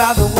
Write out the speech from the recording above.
by the way